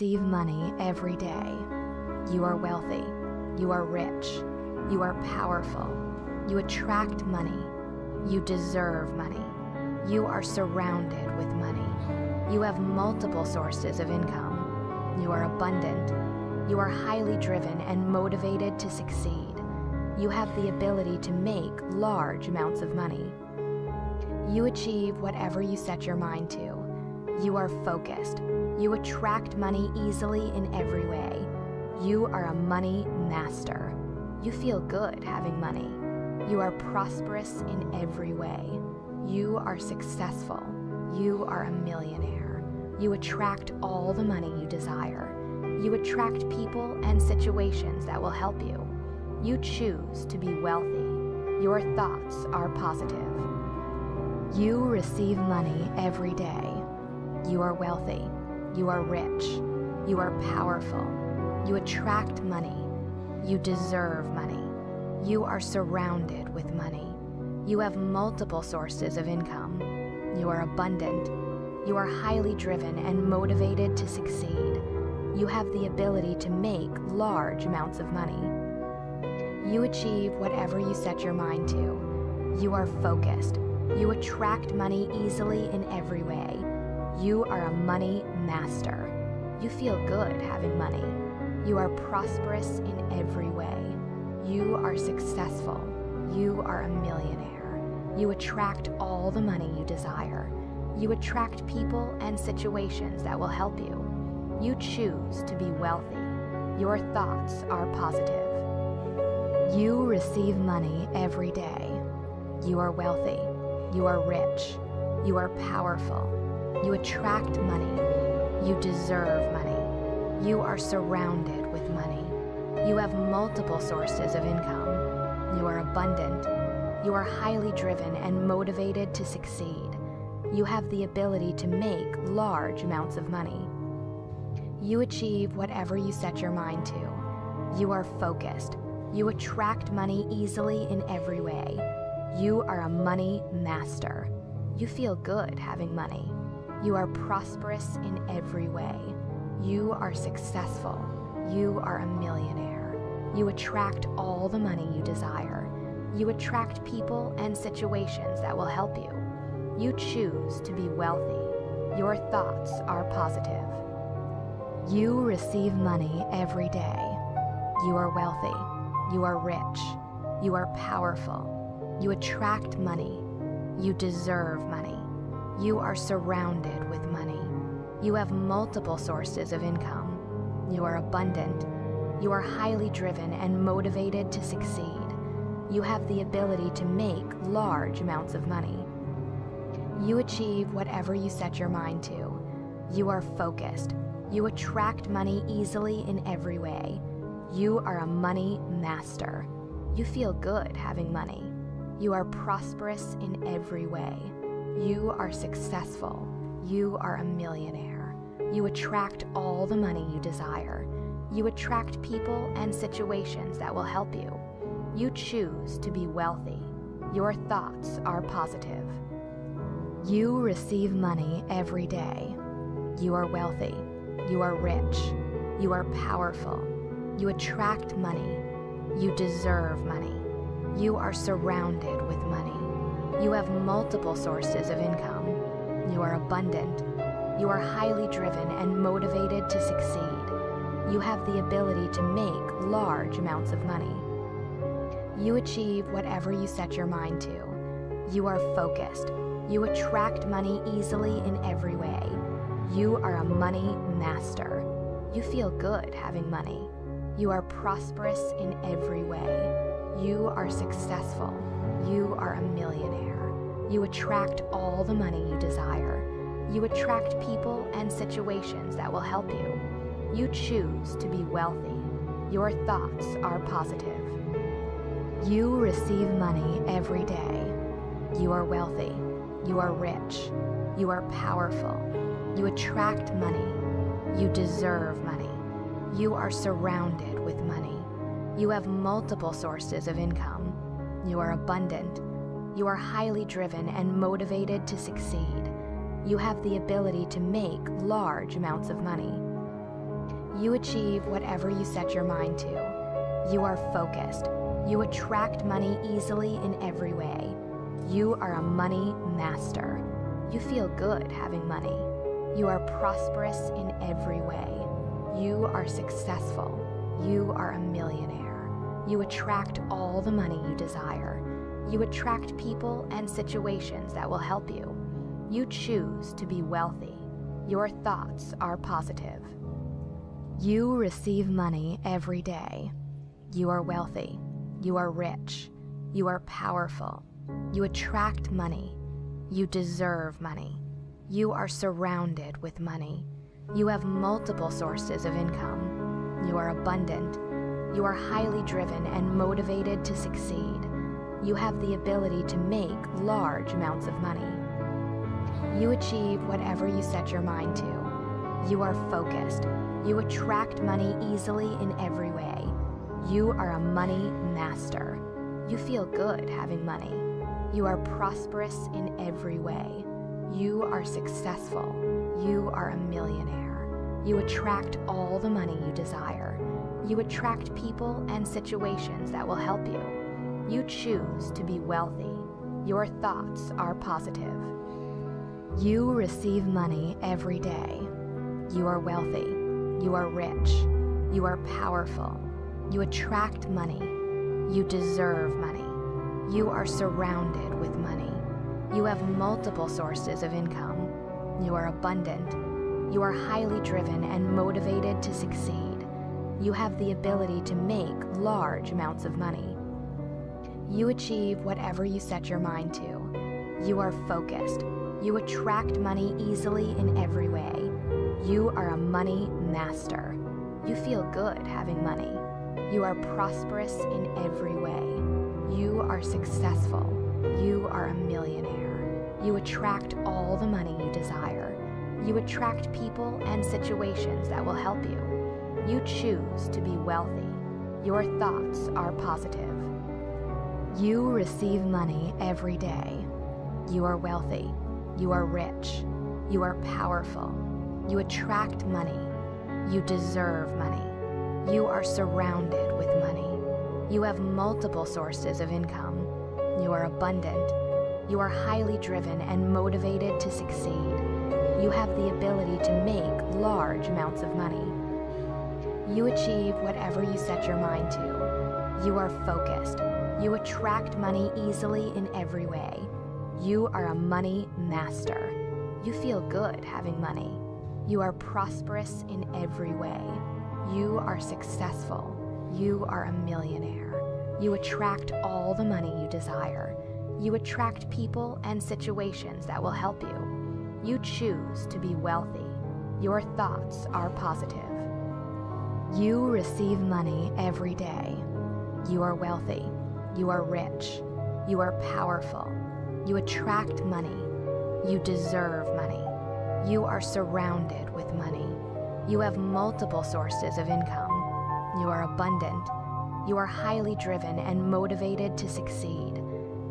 You receive money every day. You are wealthy. You are rich. You are powerful. You attract money. You deserve money. You are surrounded with money. You have multiple sources of income. You are abundant. You are highly driven and motivated to succeed. You have the ability to make large amounts of money. You achieve whatever you set your mind to. You are focused. You attract money easily in every way. You are a money master. You feel good having money. You are prosperous in every way. You are successful. You are a millionaire. You attract all the money you desire. You attract people and situations that will help you. You choose to be wealthy. Your thoughts are positive. You receive money every day. You are wealthy. You are rich. You are powerful. You attract money. You deserve money. You are surrounded with money. You have multiple sources of income. You are abundant. You are highly driven and motivated to succeed. You have the ability to make large amounts of money. You achieve whatever you set your mind to. You are focused. You attract money easily in every way. You are a money master. You feel good having money. You are prosperous in every way. You are successful. You are a millionaire. You attract all the money you desire. You attract people and situations that will help you. You choose to be wealthy. Your thoughts are positive. You receive money every day. You are wealthy. You are rich. You are powerful. You attract money. You deserve money. You are surrounded with money. You have multiple sources of income. You are abundant. You are highly driven and motivated to succeed. You have the ability to make large amounts of money. You achieve whatever you set your mind to. You are focused. You attract money easily in every way. You are a money master. You feel good having money. You are prosperous in every way. You are successful. You are a millionaire. You attract all the money you desire. You attract people and situations that will help you. You choose to be wealthy. Your thoughts are positive. You receive money every day. You are wealthy. You are rich. You are powerful. You attract money. You deserve money. You are surrounded with money. You have multiple sources of income. You are abundant. You are highly driven and motivated to succeed. You have the ability to make large amounts of money. You achieve whatever you set your mind to. You are focused. You attract money easily in every way. You are a money master. You feel good having money. You are prosperous in every way. You are successful. You are a millionaire. You attract all the money you desire. You attract people and situations that will help you. You choose to be wealthy. Your thoughts are positive. You receive money every day. You are wealthy. You are rich. You are powerful. You attract money. You deserve money. You are surrounded with money. You have multiple sources of income. You are abundant. You are highly driven and motivated to succeed. You have the ability to make large amounts of money. You achieve whatever you set your mind to. You are focused. You attract money easily in every way. You are a money master. You feel good having money. You are prosperous in every way. You are successful. You are a millionaire. You attract all the money you desire. You attract people and situations that will help you. You choose to be wealthy. Your thoughts are positive. You receive money every day. You are wealthy. You are rich. You are powerful. You attract money. You deserve money. You are surrounded with money. You have multiple sources of income. You are abundant. You are highly driven and motivated to succeed. You have the ability to make large amounts of money. You achieve whatever you set your mind to. You are focused. You attract money easily in every way. You are a money master. You feel good having money. You are prosperous in every way. You are successful. You are a millionaire. You attract all the money you desire. You attract people and situations that will help you. You choose to be wealthy. Your thoughts are positive. You receive money every day. You are wealthy. You are rich. You are powerful. You attract money. You deserve money. You are surrounded with money. You have multiple sources of income. You are abundant. You are highly driven and motivated to succeed. You have the ability to make large amounts of money. You achieve whatever you set your mind to. You are focused. You attract money easily in every way. You are a money master. You feel good having money. You are prosperous in every way. You are successful. You are a millionaire. You attract all the money you desire. You attract people and situations that will help you. You choose to be wealthy. Your thoughts are positive. You receive money every day. You are wealthy. You are rich. You are powerful. You attract money. You deserve money. You are surrounded with money. You have multiple sources of income. You are abundant. You are highly driven and motivated to succeed. You have the ability to make large amounts of money. You achieve whatever you set your mind to. You are focused. You attract money easily in every way. You are a money master. You feel good having money. You are prosperous in every way. You are successful. You are a millionaire. You attract all the money you desire. You attract people and situations that will help you. You choose to be wealthy. Your thoughts are positive. You receive money every day. You are wealthy. You are rich. You are powerful. You attract money. You deserve money. You are surrounded with money. You have multiple sources of income. You are abundant. You are highly driven and motivated to succeed. You have the ability to make large amounts of money. You achieve whatever you set your mind to. You are focused. You attract money easily in every way. You are a money master. You feel good having money. You are prosperous in every way. You are successful. You are a millionaire. You attract all the money you desire. You attract people and situations that will help you. You choose to be wealthy. Your thoughts are positive. You receive money every day. You are wealthy. You are rich. You are powerful. You attract money. You deserve money. You are surrounded with money. You have multiple sources of income. You are abundant. You are highly driven and motivated to succeed.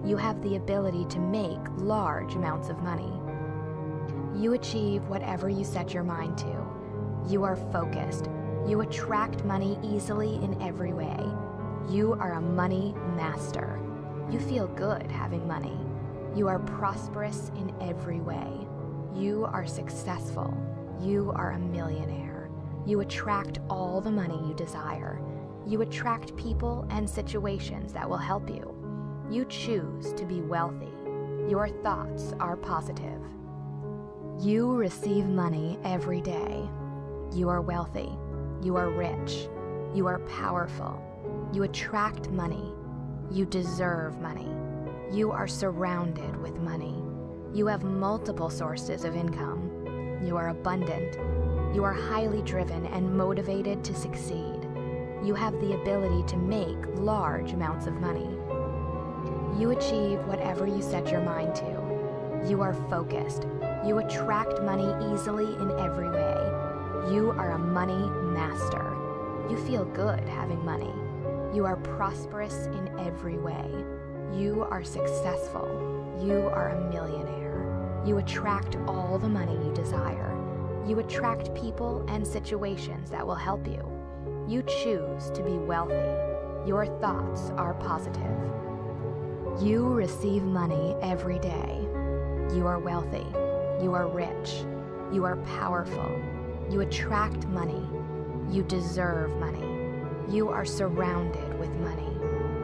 You have the ability to make large amounts of money. You achieve whatever you set your mind to. You are focused. You attract money easily in every way. You are a money master. You feel good having money. You are prosperous in every way. You are successful. You are a millionaire. You attract all the money you desire. You attract people and situations that will help you. You choose to be wealthy. Your thoughts are positive. You receive money every day. You are wealthy. You are rich. You are powerful. You attract money. You deserve money. You are surrounded with money. You have multiple sources of income. You are abundant. You are highly driven and motivated to succeed. You have the ability to make large amounts of money. You achieve whatever you set your mind to. You are focused. You attract money easily in every way. You are a money master. You feel good having money. You are prosperous in every way. You are successful. You are a millionaire. You attract all the money you desire. You attract people and situations that will help you. You choose to be wealthy. Your thoughts are positive. You receive money every day. You are wealthy. You are rich. You are powerful. You attract money. You deserve money. You are surrounded with money.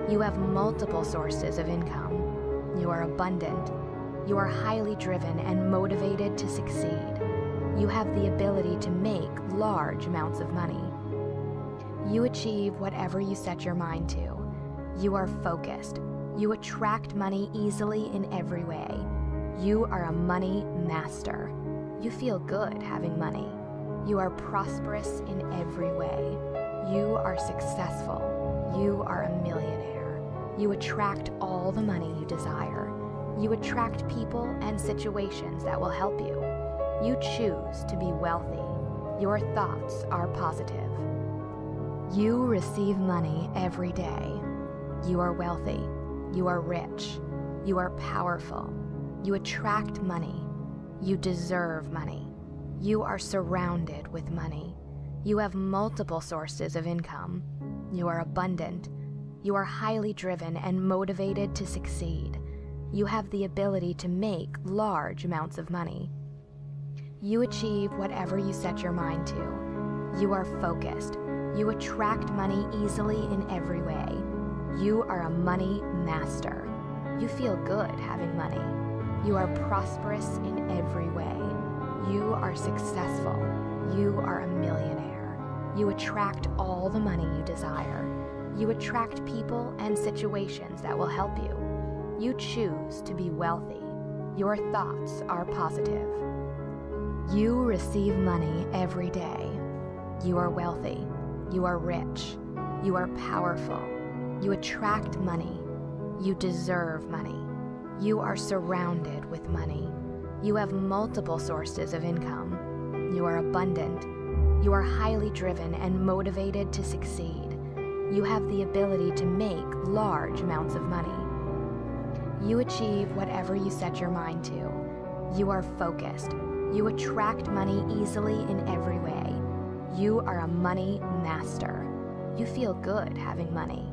You have multiple sources of income. You are abundant. You are highly driven and motivated to succeed. You have the ability to make large amounts of money. You achieve whatever you set your mind to. You are focused. You attract money easily in every way. You are a money master. You feel good having money. You are prosperous in every way. You are successful. You are a millionaire. You attract all the money you desire. You attract people and situations that will help you. You choose to be wealthy. Your thoughts are positive. You receive money every day. You are wealthy. You are rich. You are powerful. You attract money. You deserve money. You are surrounded with money. You have multiple sources of income. You are abundant. You are highly driven and motivated to succeed. You have the ability to make large amounts of money. You achieve whatever you set your mind to. You are focused. You attract money easily in every way. You are a money master. You feel good having money. You are prosperous in every way. You are successful. You are a millionaire. You attract all the money you desire. You attract people and situations that will help you. You choose to be wealthy. Your thoughts are positive. You receive money every day. You are wealthy. You are rich. You are powerful. You attract money. You deserve money. You are surrounded with money. You have multiple sources of income. You are abundant you are highly driven and motivated to succeed. You have the ability to make large amounts of money. You achieve whatever you set your mind to. You are focused. You attract money easily in every way. You are a money master. You feel good having money.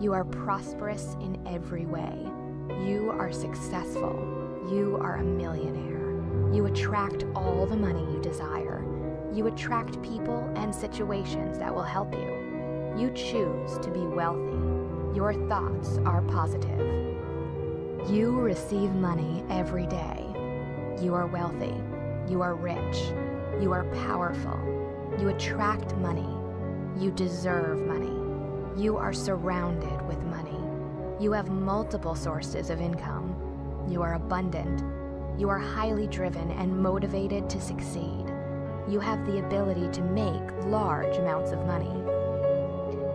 You are prosperous in every way. You are successful. You are a millionaire. You attract all the money you desire you attract people and situations that will help you. You choose to be wealthy. Your thoughts are positive. You receive money every day. You are wealthy. You are rich. You are powerful. You attract money. You deserve money. You are surrounded with money. You have multiple sources of income. You are abundant. You are highly driven and motivated to succeed you have the ability to make large amounts of money.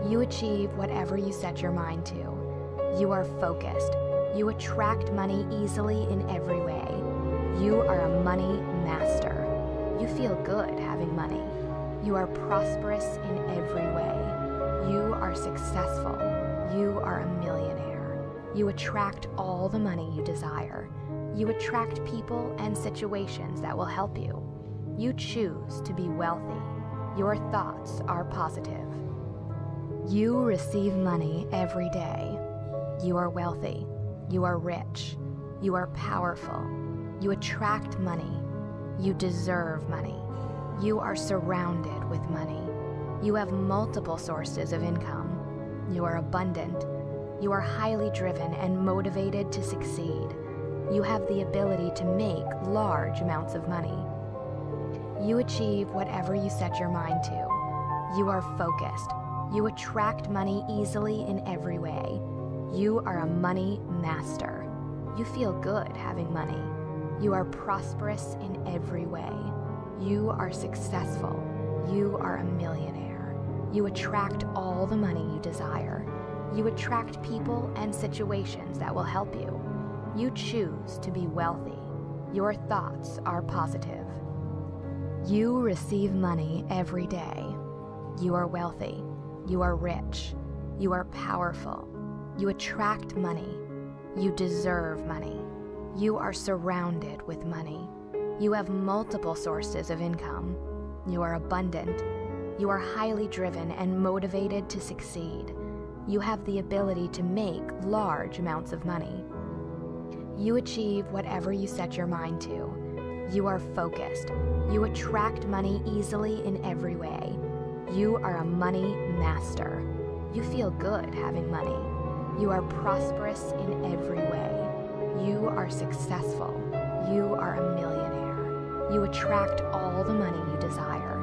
You achieve whatever you set your mind to. You are focused. You attract money easily in every way. You are a money master. You feel good having money. You are prosperous in every way. You are successful. You are a millionaire. You attract all the money you desire. You attract people and situations that will help you. You choose to be wealthy. Your thoughts are positive. You receive money every day. You are wealthy. You are rich. You are powerful. You attract money. You deserve money. You are surrounded with money. You have multiple sources of income. You are abundant. You are highly driven and motivated to succeed. You have the ability to make large amounts of money. You achieve whatever you set your mind to. You are focused. You attract money easily in every way. You are a money master. You feel good having money. You are prosperous in every way. You are successful. You are a millionaire. You attract all the money you desire. You attract people and situations that will help you. You choose to be wealthy. Your thoughts are positive. You receive money every day. You are wealthy. You are rich. You are powerful. You attract money. You deserve money. You are surrounded with money. You have multiple sources of income. You are abundant. You are highly driven and motivated to succeed. You have the ability to make large amounts of money. You achieve whatever you set your mind to. You are focused. You attract money easily in every way. You are a money master. You feel good having money. You are prosperous in every way. You are successful. You are a millionaire. You attract all the money you desire.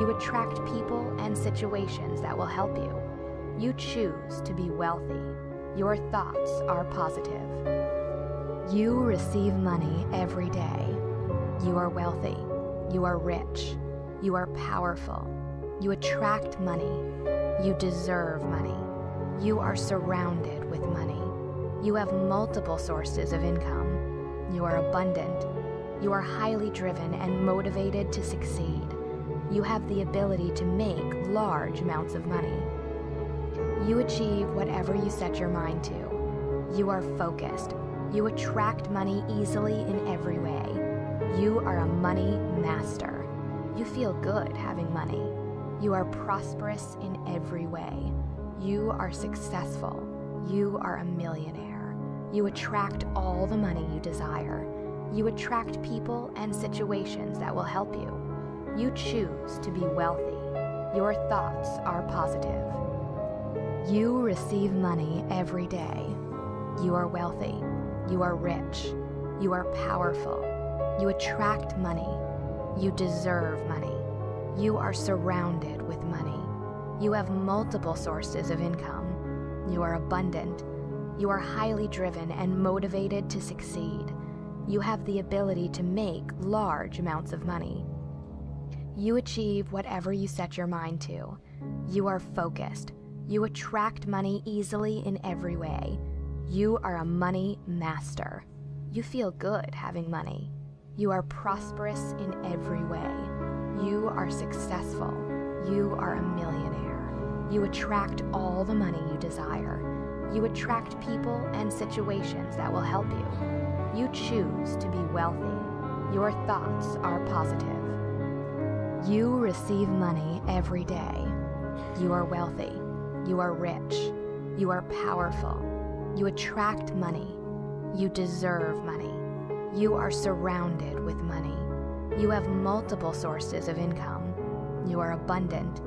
You attract people and situations that will help you. You choose to be wealthy. Your thoughts are positive. You receive money every day. You are wealthy. You are rich. You are powerful. You attract money. You deserve money. You are surrounded with money. You have multiple sources of income. You are abundant. You are highly driven and motivated to succeed. You have the ability to make large amounts of money. You achieve whatever you set your mind to. You are focused. You attract money easily in every way. You are a money master. You feel good having money. You are prosperous in every way. You are successful. You are a millionaire. You attract all the money you desire. You attract people and situations that will help you. You choose to be wealthy. Your thoughts are positive. You receive money every day. You are wealthy. You are rich. You are powerful. You attract money. You deserve money. You are surrounded with money. You have multiple sources of income. You are abundant you are highly driven and motivated to succeed. You have the ability to make large amounts of money. You achieve whatever you set your mind to. You are focused. You attract money easily in every way. You are a money master. You feel good having money. You are prosperous in every way. You are successful. You are a millionaire. You attract all the money you desire. You attract people and situations that will help you. You choose to be wealthy. Your thoughts are positive. You receive money every day. You are wealthy. You are rich. You are powerful. You attract money. You deserve money. You are surrounded with money. You have multiple sources of income. You are abundant.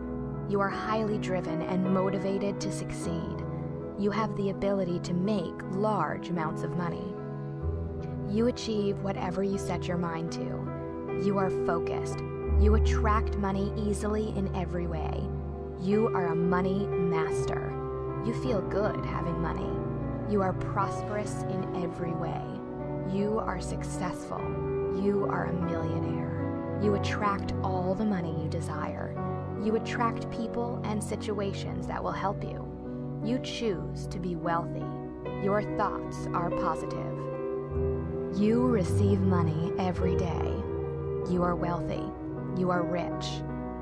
You are highly driven and motivated to succeed you have the ability to make large amounts of money. You achieve whatever you set your mind to. You are focused. You attract money easily in every way. You are a money master. You feel good having money. You are prosperous in every way. You are successful. You are a millionaire. You attract all the money you desire. You attract people and situations that will help you. You choose to be wealthy. Your thoughts are positive. You receive money every day. You are wealthy. You are rich.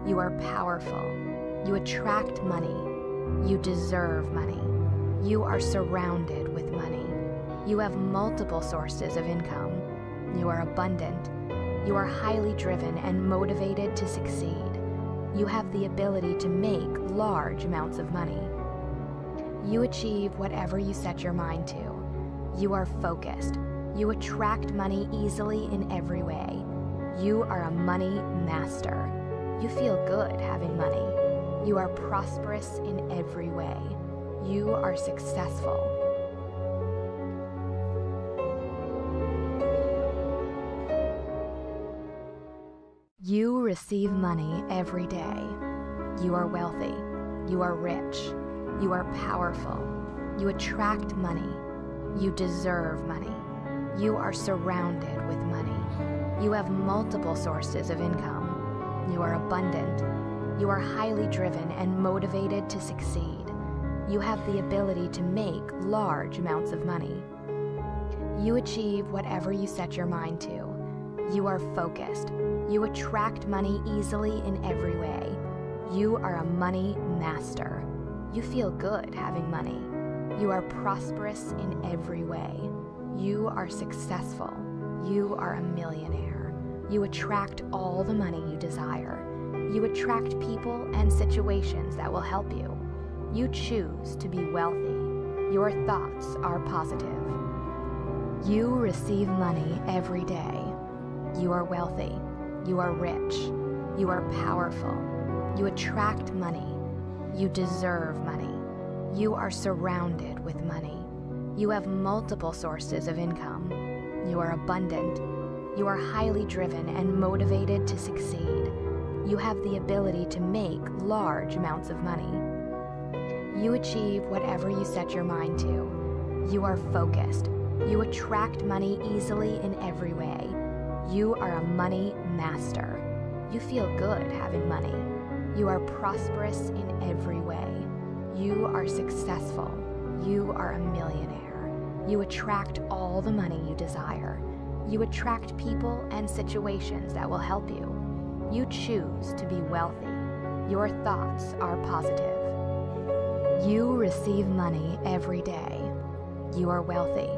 You are powerful. You attract money. You deserve money. You are surrounded with. You have multiple sources of income. You are abundant. You are highly driven and motivated to succeed. You have the ability to make large amounts of money. You achieve whatever you set your mind to. You are focused. You attract money easily in every way. You are a money master. You feel good having money. You are prosperous in every way. You are successful. Receive money every day. You are wealthy. You are rich. You are powerful. You attract money. You deserve money. You are surrounded with money. You have multiple sources of income. You are abundant. You are highly driven and motivated to succeed. You have the ability to make large amounts of money. You achieve whatever you set your mind to. You are focused. You attract money easily in every way. You are a money master. You feel good having money. You are prosperous in every way. You are successful. You are a millionaire. You attract all the money you desire. You attract people and situations that will help you. You choose to be wealthy. Your thoughts are positive. You receive money every day. You are wealthy. You are rich. You are powerful. You attract money. You deserve money. You are surrounded with money. You have multiple sources of income. You are abundant. You are highly driven and motivated to succeed. You have the ability to make large amounts of money. You achieve whatever you set your mind to. You are focused. You attract money easily in every way. You are a money master. You feel good having money. You are prosperous in every way. You are successful. You are a millionaire. You attract all the money you desire. You attract people and situations that will help you. You choose to be wealthy. Your thoughts are positive. You receive money every day. You are wealthy.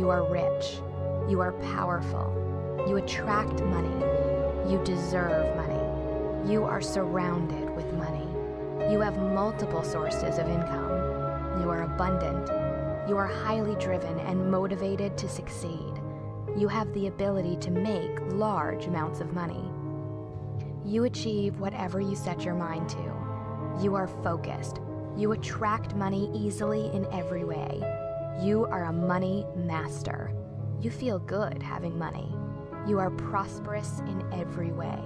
You are rich. You are powerful. You attract money. You deserve money. You are surrounded with money. You have multiple sources of income. You are abundant. You are highly driven and motivated to succeed. You have the ability to make large amounts of money. You achieve whatever you set your mind to. You are focused. You attract money easily in every way. You are a money master. You feel good having money. You are prosperous in every way.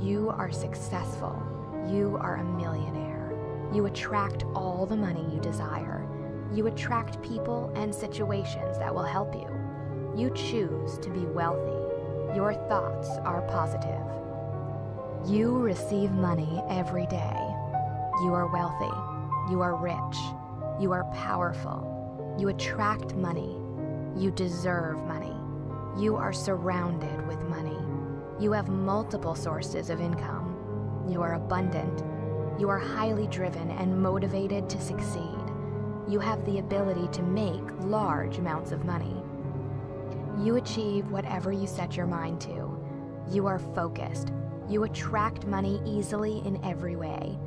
You are successful. You are a millionaire. You attract all the money you desire. You attract people and situations that will help you. You choose to be wealthy. Your thoughts are positive. You receive money every day. You are wealthy. You are rich. You are powerful. You attract money. You deserve money. You are surrounded with money. You have multiple sources of income. You are abundant. You are highly driven and motivated to succeed. You have the ability to make large amounts of money. You achieve whatever you set your mind to. You are focused. You attract money easily in every way.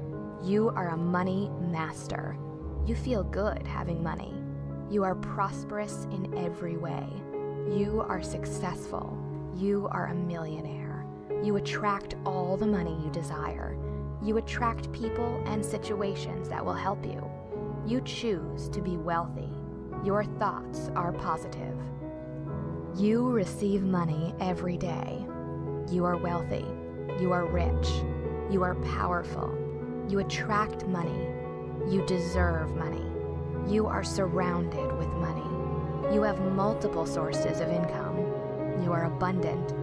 You are a money master. You feel good having money. You are prosperous in every way. You are successful. You are a millionaire. You attract all the money you desire. You attract people and situations that will help you. You choose to be wealthy. Your thoughts are positive. You receive money every day. You are wealthy. You are rich. You are powerful. You attract money. You deserve money. You are surrounded with. You have multiple sources of income. You are abundant.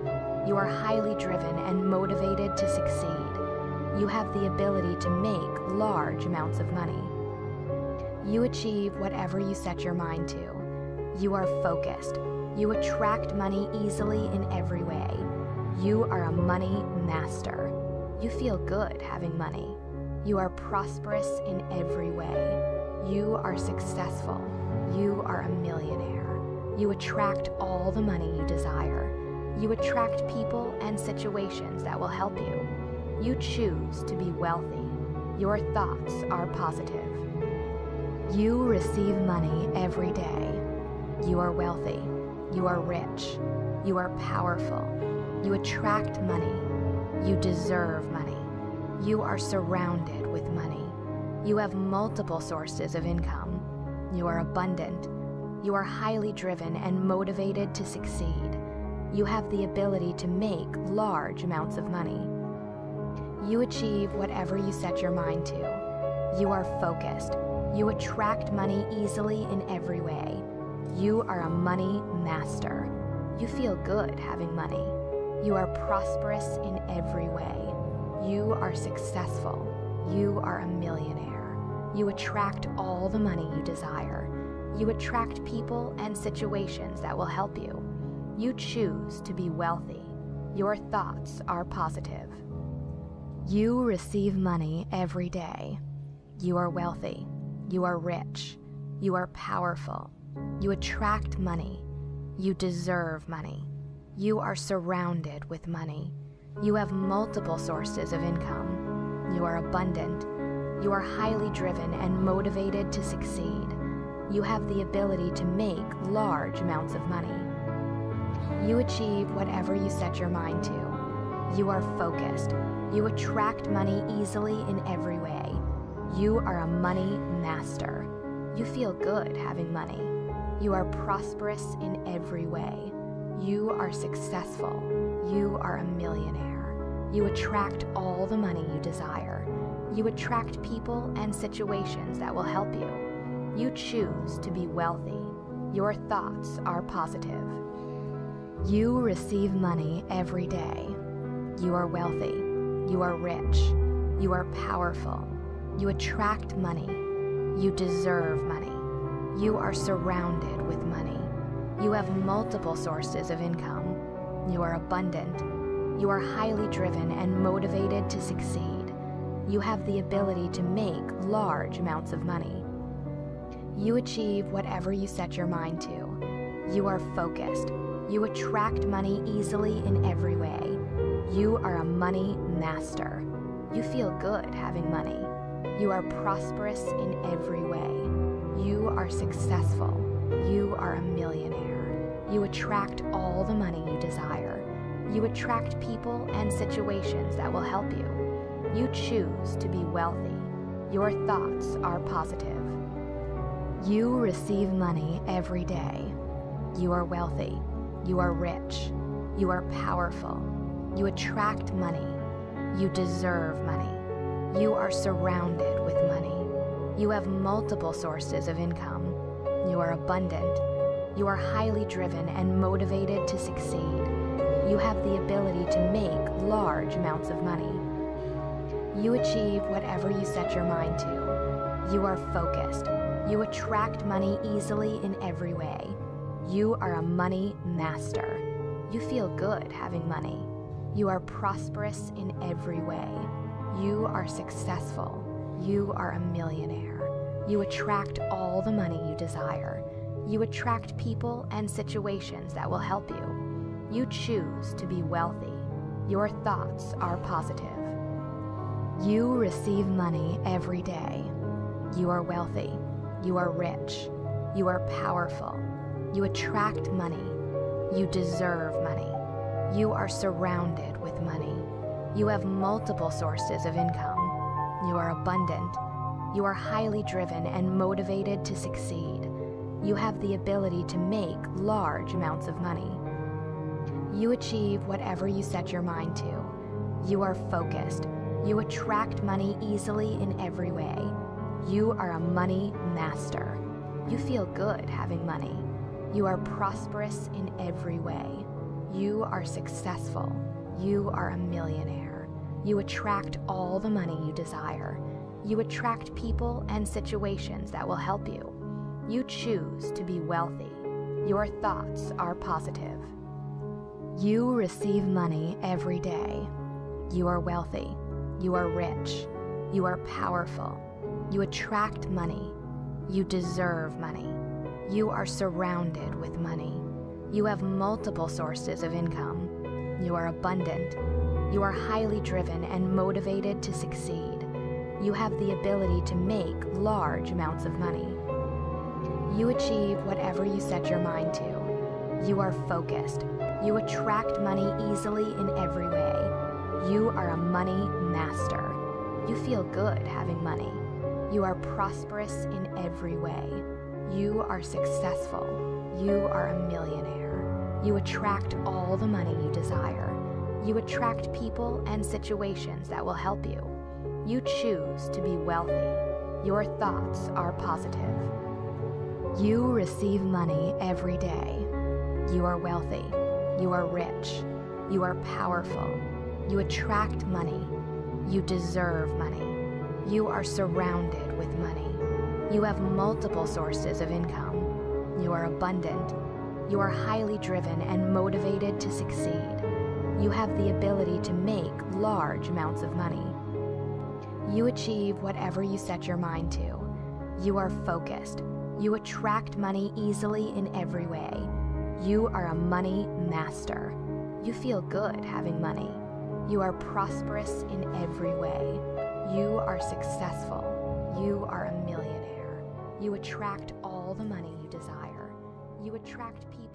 You are highly driven and motivated to succeed. You have the ability to make large amounts of money. You achieve whatever you set your mind to. You are focused. You attract money easily in every way. You are a money master. You feel good having money. You are prosperous in every way. You are successful. You are a millionaire. You attract all the money you desire. You attract people and situations that will help you. You choose to be wealthy. Your thoughts are positive. You receive money every day. You are wealthy. You are rich. You are powerful. You attract money. You deserve money. You are surrounded with money. You have multiple sources of income. You are abundant. You are highly driven and motivated to succeed. You have the ability to make large amounts of money. You achieve whatever you set your mind to. You are focused. You attract money easily in every way. You are a money master. You feel good having money. You are prosperous in every way. You are successful. You are a millionaire. You attract all the money you desire. You attract people and situations that will help you. You choose to be wealthy. Your thoughts are positive. You receive money every day. You are wealthy. You are rich. You are powerful. You attract money. You deserve money. You are surrounded with money. You have multiple sources of income. You are abundant. You are highly driven and motivated to succeed. You have the ability to make large amounts of money. You achieve whatever you set your mind to. You are focused. You attract money easily in every way. You are a money master. You feel good having money. You are prosperous in every way. You are successful. You are a millionaire. You attract all the money you desire. You attract people and situations that will help you. You choose to be wealthy. Your thoughts are positive. You receive money every day. You are wealthy. You are rich. You are powerful. You attract money. You deserve money. You are surrounded with money. You have multiple sources of income. You are abundant. You are highly driven and motivated to succeed. You have the ability to make large amounts of money. You achieve whatever you set your mind to. You are focused. You attract money easily in every way. You are a money master. You feel good having money. You are prosperous in every way. You are successful. You are a millionaire. You attract all the money you desire. You attract people and situations that will help you. You choose to be wealthy. Your thoughts are positive. You receive money every day. You are wealthy. You are rich. You are powerful. You attract money. You deserve money. You are surrounded with money. You have multiple sources of income. You are abundant. You are highly driven and motivated to succeed. You have the ability to make large amounts of money. You achieve whatever you set your mind to. You are focused. You attract money easily in every way. You are a money master. You feel good having money. You are prosperous in every way. You are successful. You are a millionaire. You attract all the money you desire. You attract people and situations that will help you. You choose to be wealthy. Your thoughts are positive. You receive money every day. You are wealthy. You are rich. You are powerful. You attract money. You deserve money. You are surrounded with money. You have multiple sources of income. You are abundant. You are highly driven and motivated to succeed. You have the ability to make large amounts of money. You achieve whatever you set your mind to. You are focused. You attract money easily in every way. You are a money master. You feel good having money. You are prosperous in every way. You are successful. You are a millionaire. You attract all the money you desire. You attract people and situations that will help you. You choose to be wealthy. Your thoughts are positive. You receive money every day. You are wealthy. You are rich. You are powerful. You attract money. You deserve money. You are surrounded with money. You have multiple sources of income. You are abundant you are highly driven and motivated to succeed. You have the ability to make large amounts of money. You achieve whatever you set your mind to. You are focused. You attract money easily in every way. You are a money master. You feel good having money. You are prosperous in every way. You are successful. You are a millionaire. You attract all the money you desire. You attract people and situations that will help you. You choose to be wealthy. Your thoughts are positive. You receive money every day. You are wealthy. You are rich. You are powerful. You attract money. You deserve money. You are surrounded with money. You have multiple sources of income. You are abundant. You are highly driven and motivated to succeed you have the ability to make large amounts of money. You achieve whatever you set your mind to. You are focused. You attract money easily in every way. You are a money master. You feel good having money. You are prosperous in every way. You are successful. You are a millionaire. You attract all the money you desire. You attract people.